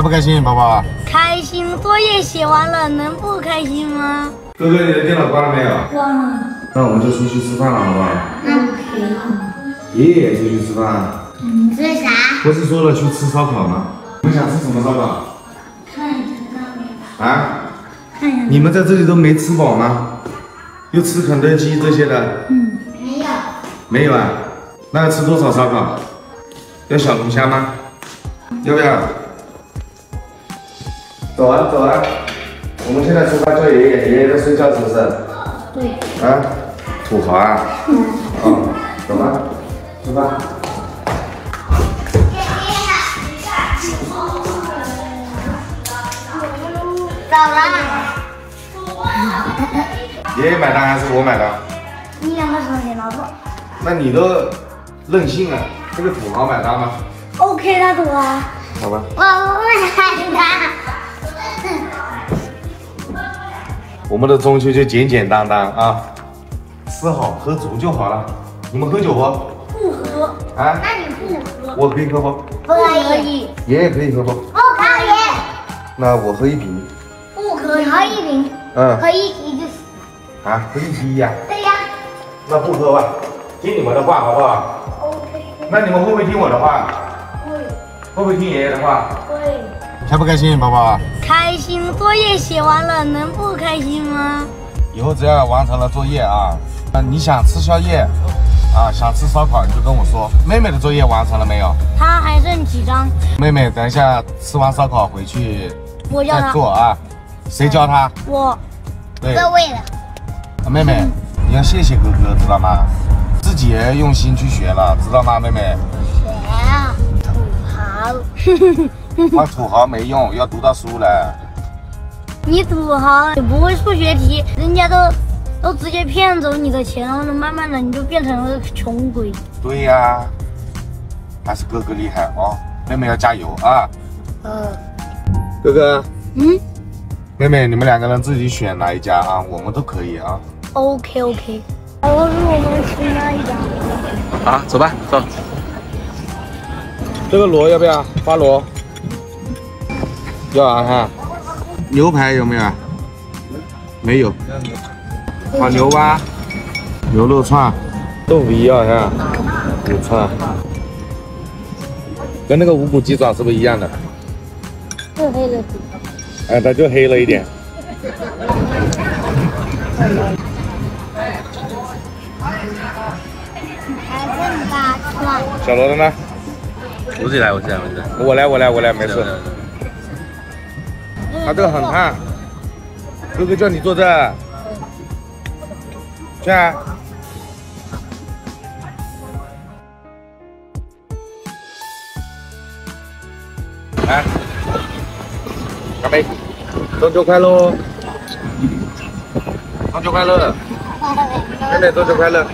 开不开心，宝宝？开心，作业写完了，能不开心吗？哥哥，你的电脑关了没有？关了。那我们就出去吃饭了，好不好？那可以。爷爷也出去吃饭。你，吃啥？不是说了去吃烧烤吗？你们想吃什么烧烤？看一下那边。啊？看一下。你们在这里都没吃饱吗？又吃肯德基这些的？嗯，没有。没有啊？那要吃多少烧烤？要小龙虾吗？要不要？走啊走啊！我们现在出发叫爷爷，爷爷在睡觉是不是？对。啊，土豪啊！嗯。哦，走吧，出发。走了。爷爷买单还是我买单？你两个手先拿走。那你都任性了，这个土豪买单吗？OK，他走啊。好吧。们的中秋就简简单单啊，吃好喝足就好了。你们喝酒不？不喝。啊？那你不喝？我可以喝不？不可以。爷爷可以喝不？不可以。那我喝一瓶。不可以。喝一瓶。嗯。喝一瓶就是。啊，喝一瓶呀？对呀。那不喝吧，听你们的话好不好？OK。那你们会不会听我的话？会。会不会听爷爷的话？会。开不开心，宝宝？开心，作业写完了，能不开心吗？以后只要完成了作业啊，啊，你想吃宵夜啊，想吃烧烤，你就跟我说。妹妹的作业完成了没有？她还剩几张？妹妹，等一下吃完烧烤回去我教她做啊。谁教她？我。对。各位的。妹妹，你要谢谢哥哥，知道吗？自己也用心去学了，知道吗，妹妹？学。土豪。当土豪没用，要读到书来。你土豪，你不会数学题，人家都都直接骗走你的钱，然后呢，慢慢的你就变成了穷鬼。对呀，还是哥哥厉害哦，妹妹要加油啊。嗯。哥哥。嗯。妹妹，你们两个人自己选哪一家啊？我们都可以啊。OK OK。我是我们去那一家？啊，走吧，走。这个螺要不要？花螺。要啊哈，牛排有没有啊？没有。烤牛蛙，牛肉串，豆腐要哈，五串，跟那个无骨鸡爪是不是一样的？就黑了。哎，它就黑了一点。小罗的呢？我自己来，我自己来，我自己来。我来，我来，我来，没事。他这个很烫，哥哥叫你坐这，去啊！来，干杯！中秋快乐！中秋快乐！妹妹，中秋快乐！